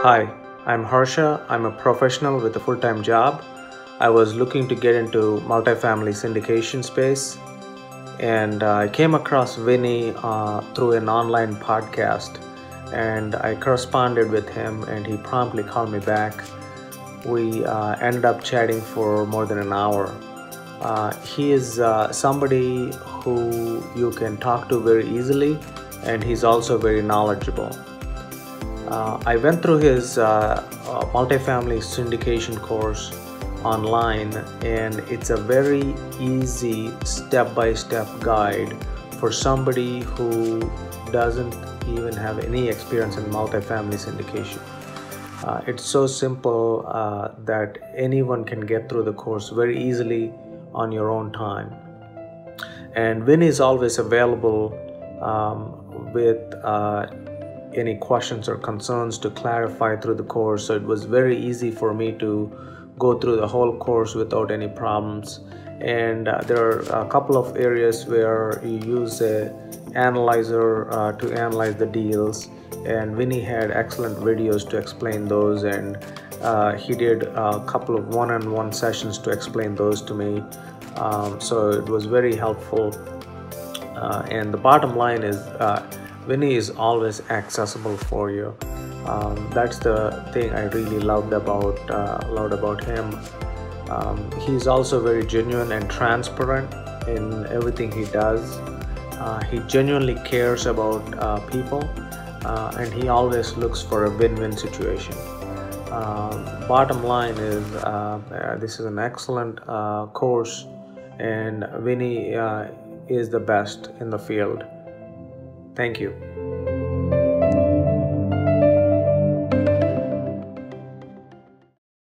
Hi, I'm Harsha. I'm a professional with a full time job. I was looking to get into multifamily syndication space, and uh, I came across Vinney uh, through an online podcast. And I corresponded with him, and he promptly called me back. We uh, ended up chatting for more than an hour. Uh, he is uh, somebody who you can talk to very easily, and he's also very knowledgeable. Uh, I went through his uh, uh, multifamily syndication course online, and it's a very easy step by step guide for somebody who doesn't even have any experience in multifamily syndication. Uh, it's so simple uh, that anyone can get through the course very easily on your own time. And Vin is always available um, with uh, any questions or concerns to clarify through the course. So it was very easy for me to go through the whole course without any problems. And uh, there are a couple of areas where you use a analyzer uh, to analyze the deals. And Vinney had excellent videos to explain those, and uh, he did a couple of one-on-one sessions to explain those to me. Um, so it was very helpful. Uh, and the bottom line is uh, Vinney is always accessible for you. Um, that's the thing I really loved about uh, loved about him. Um, he's also very genuine and transparent in everything he does. Uh, he genuinely cares about uh, people, uh, and he always looks for a win-win situation. Um, bottom line is, uh, uh, this is an excellent course, and Vinney is the best in the field. Thank you.